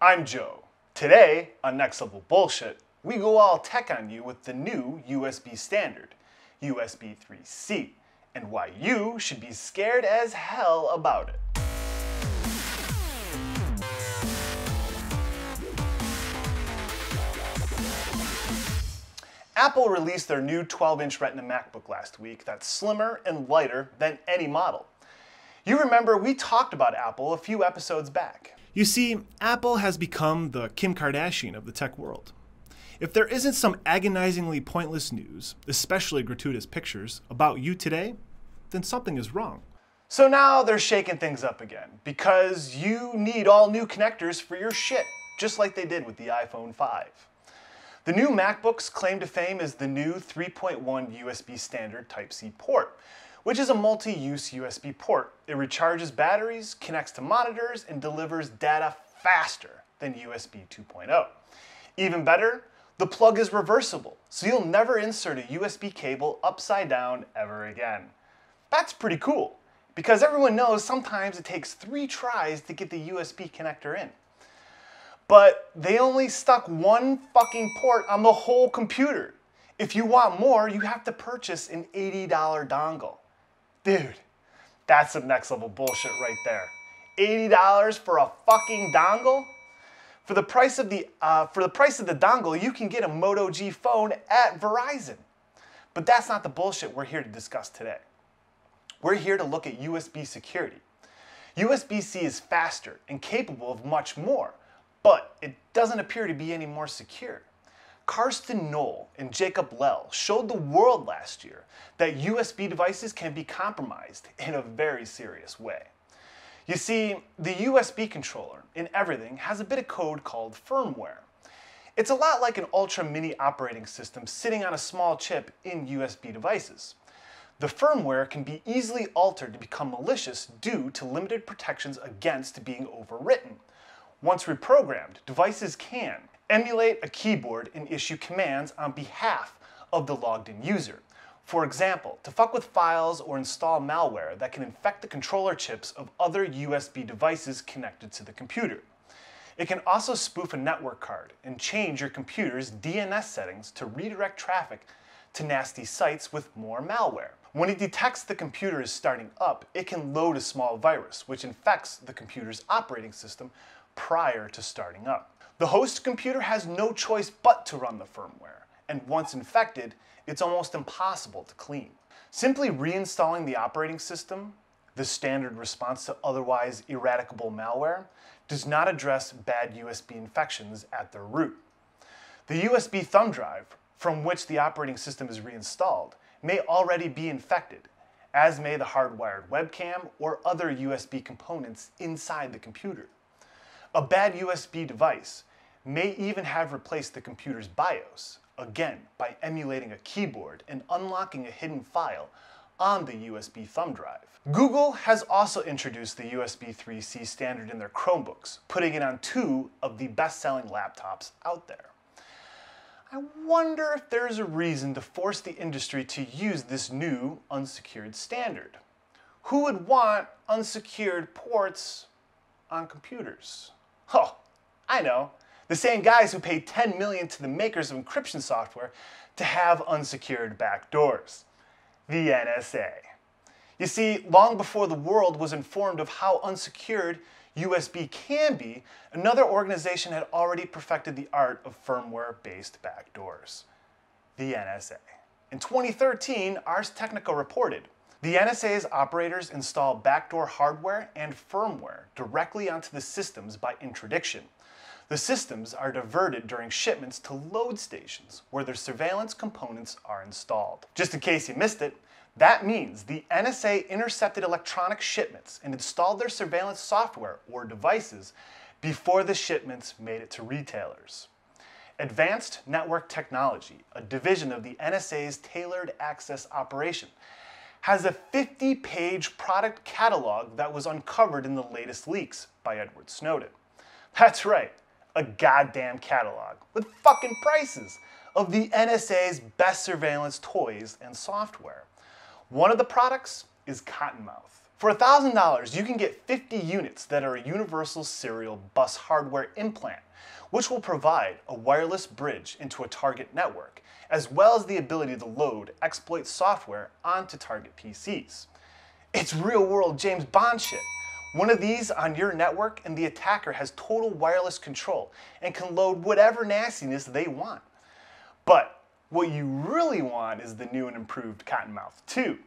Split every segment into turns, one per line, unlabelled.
I'm Joe. Today, on Next Level Bullshit, we go all tech on you with the new USB standard, USB 3C, and why you should be scared as hell about it. Apple released their new 12-inch Retina MacBook last week that's slimmer and lighter than any model. You remember we talked about Apple a few episodes back.
You see, Apple has become the Kim Kardashian of the tech world. If there isn't some agonizingly pointless news, especially gratuitous pictures, about you today, then something is wrong.
So now they're shaking things up again because you need all new connectors for your shit, just like they did with the iPhone 5. The new MacBook's claim to fame is the new 3.1 USB standard Type-C port, which is a multi-use USB port. It recharges batteries, connects to monitors, and delivers data faster than USB 2.0. Even better, the plug is reversible, so you'll never insert a USB cable upside down ever again. That's pretty cool, because everyone knows sometimes it takes three tries to get the USB connector in but they only stuck one fucking port on the whole computer. If you want more, you have to purchase an $80 dongle. Dude, that's some next level bullshit right there. $80 for a fucking dongle? For the price of the uh, for the price of the dongle, you can get a Moto G phone at Verizon. But that's not the bullshit we're here to discuss today. We're here to look at USB security. USB-C is faster and capable of much more, but it doesn't appear to be any more secure. Karsten Nohl and Jacob Lell showed the world last year that USB devices can be compromised in a very serious way. You see, the USB controller in everything has a bit of code called firmware. It's a lot like an Ultra Mini operating system sitting on a small chip in USB devices. The firmware can be easily altered to become malicious due to limited protections against being overwritten. Once reprogrammed, devices can emulate a keyboard and issue commands on behalf of the logged in user. For example, to fuck with files or install malware that can infect the controller chips of other USB devices connected to the computer. It can also spoof a network card and change your computer's DNS settings to redirect traffic to nasty sites with more malware. When it detects the computer is starting up, it can load a small virus, which infects the computer's operating system prior to starting up. The host computer has no choice but to run the firmware, and once infected, it's almost impossible to clean. Simply reinstalling the operating system, the standard response to otherwise eradicable malware, does not address bad USB infections at their root. The USB thumb drive, from which the operating system is reinstalled, may already be infected, as may the hardwired webcam or other USB components inside the computer. A bad USB device may even have replaced the computer's BIOS, again by emulating a keyboard and unlocking a hidden file on the USB thumb drive. Google has also introduced the USB 3C standard in their Chromebooks, putting it on two of the best-selling laptops out there. I wonder if there's a reason to force the industry to use this new unsecured standard. Who would want unsecured ports on computers? Oh, I know. The same guys who paid 10 million to the makers of encryption software to have unsecured backdoors. The NSA. You see, long before the world was informed of how unsecured USB can be, another organization had already perfected the art of firmware-based backdoors. The NSA. In 2013, Ars Technica reported, the NSA's operators install backdoor hardware and firmware directly onto the systems by interdiction. The systems are diverted during shipments to load stations where their surveillance components are installed. Just in case you missed it, that means the NSA intercepted electronic shipments and installed their surveillance software or devices before the shipments made it to retailers. Advanced Network Technology, a division of the NSA's Tailored Access Operation, has a 50 page product catalog that was uncovered in the latest leaks by Edward Snowden. That's right, a goddamn catalog with fucking prices of the NSA's best surveillance toys and software. One of the products is Cottonmouth. For $1,000, you can get 50 units that are a universal serial bus hardware implant, which will provide a wireless bridge into a target network, as well as the ability to load exploit software onto target PCs. It's real world James Bond shit. One of these on your network, and the attacker has total wireless control and can load whatever nastiness they want. But what you really want is the new and improved Cottonmouth 2.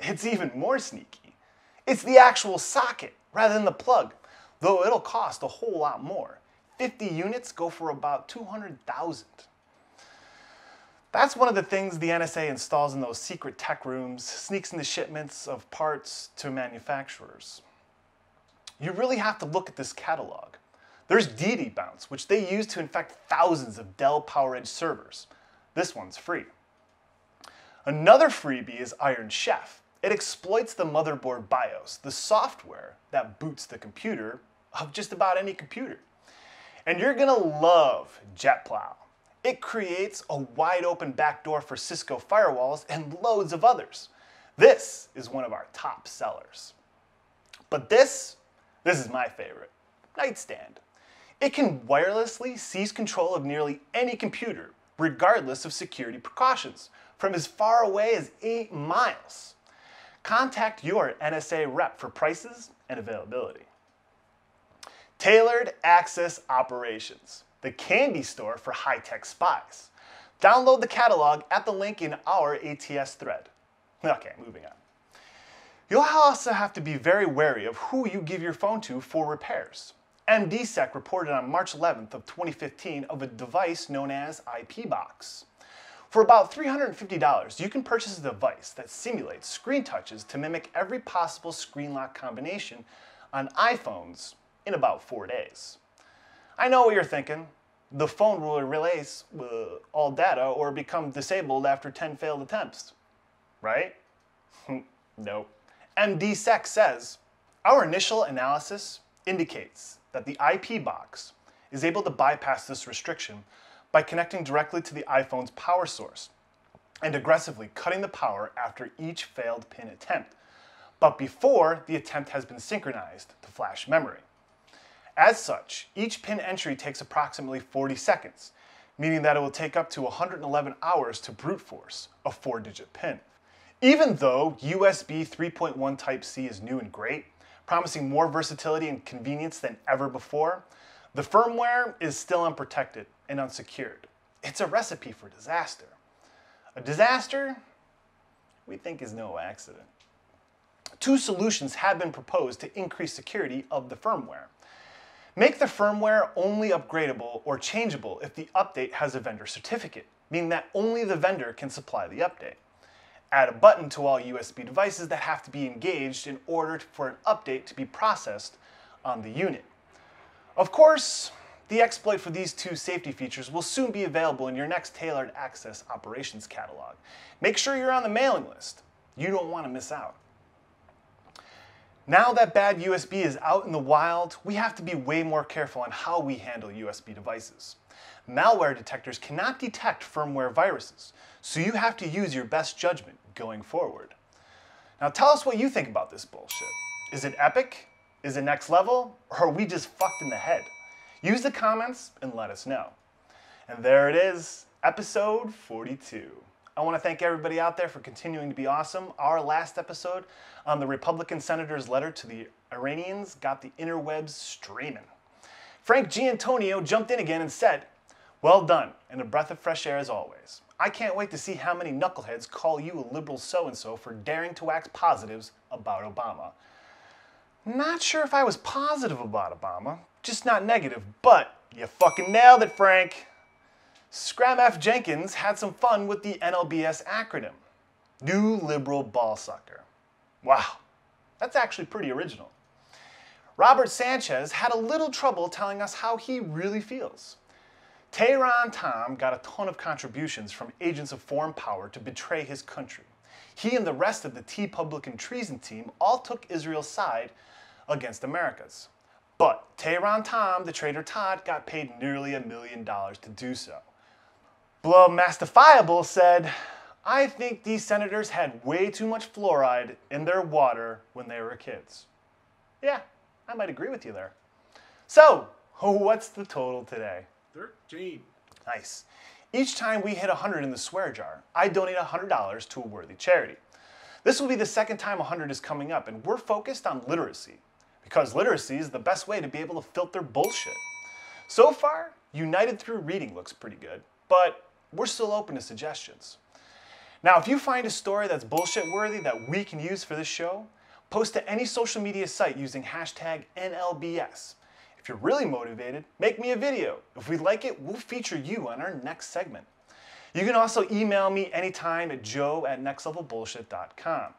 It's even more sneaky. It's the actual socket rather than the plug, though it'll cost a whole lot more. 50 units go for about 200,000. That's one of the things the NSA installs in those secret tech rooms, sneaks into shipments of parts to manufacturers. You really have to look at this catalog. There's DEITYBOUNCE, which they use to infect thousands of Dell PowerEdge servers. This one's free. Another freebie is Iron Chef. It exploits the motherboard BIOS, the software that boots the computer of just about any computer. And you're gonna love JetPlow. It creates a wide open backdoor for Cisco firewalls and loads of others. This is one of our top sellers. But this, this is my favorite, Nightstand. It can wirelessly seize control of nearly any computer, regardless of security precautions, from as far away as 8 miles. Contact your NSA rep for prices and availability. Tailored Access Operations, the candy store for high-tech spies. Download the catalog at the link in our ATS thread. Okay, moving on. You'll also have to be very wary of who you give your phone to for repairs. MDSEC reported on March 11th of 2015 of a device known as IPbox. For about $350, you can purchase a device that simulates screen touches to mimic every possible screen lock combination on iPhones in about four days. I know what you're thinking. The phone will erase uh, all data or become disabled after 10 failed attempts, right? nope. MDSEC says, our initial analysis indicates that the IP box is able to bypass this restriction by connecting directly to the iPhone's power source and aggressively cutting the power after each failed pin attempt, but before the attempt has been synchronized to flash memory. As such, each pin entry takes approximately 40 seconds, meaning that it will take up to 111 hours to brute force a four-digit pin. Even though USB 3.1 Type-C is new and great, promising more versatility and convenience than ever before, the firmware is still unprotected and unsecured. It's a recipe for disaster. A disaster we think is no accident. Two solutions have been proposed to increase security of the firmware. Make the firmware only upgradable or changeable if the update has a vendor certificate, meaning that only the vendor can supply the update. Add a button to all USB devices that have to be engaged in order for an update to be processed on the unit. Of course, the exploit for these two safety features will soon be available in your next tailored access operations catalog. Make sure you're on the mailing list. You don't want to miss out. Now that bad USB is out in the wild, we have to be way more careful on how we handle USB devices. Malware detectors cannot detect firmware viruses, so you have to use your best judgment going forward. Now tell us what you think about this bullshit. Is it epic? Is it next level? Or are we just fucked in the head? Use the comments and let us know. And there it is, episode 42. I want to thank everybody out there for continuing to be awesome. Our last episode on the Republican senator's letter to the Iranians got the interwebs streaming. Frank Giantonio jumped in again and said, Well done, and a breath of fresh air as always. I can't wait to see how many knuckleheads call you a liberal so and so for daring to wax positives about Obama. Not sure if I was positive about Obama, just not negative, but you fucking nailed it, Frank. Scram F. Jenkins had some fun with the NLBS acronym New Liberal Ballsucker. Wow, that's actually pretty original. Robert Sanchez had a little trouble telling us how he really feels. Tehran Tom got a ton of contributions from agents of foreign power to betray his country. He and the rest of the TeePublican treason team all took Israel's side against America's. But Tehran Tom, the traitor Todd, got paid nearly a million dollars to do so. Blow Mastifiable said, I think these senators had way too much fluoride in their water when they were kids. Yeah, I might agree with you there. So, what's the total today?
13.
Nice. Each time we hit 100 in the swear jar, I donate $100 to a worthy charity. This will be the second time 100 is coming up, and we're focused on literacy, because literacy is the best way to be able to filter bullshit. So far, United Through Reading looks pretty good, but we're still open to suggestions. Now, if you find a story that's bullshit worthy that we can use for this show, post to any social media site using hashtag NLBS. If you're really motivated, make me a video. If we like it, we'll feature you on our next segment. You can also email me anytime at joe at nextlevelbullshit.com.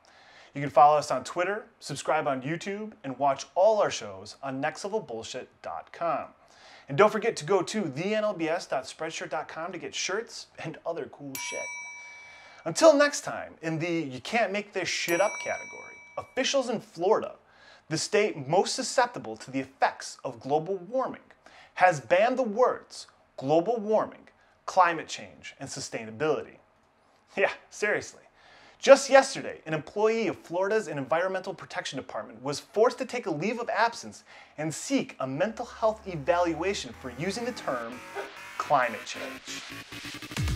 You can follow us on Twitter, subscribe on YouTube, and watch all our shows on nextlevelbullshit.com. And don't forget to go to thenlbs.spreadshirt.com to get shirts and other cool shit. Until next time, in the you can't make this shit up category, officials in Florida, the state most susceptible to the effects of global warming, has banned the words global warming, climate change, and sustainability. Yeah, seriously. Just yesterday, an employee of Florida's Environmental Protection Department was forced to take a leave of absence and seek a mental health evaluation for using the term climate change.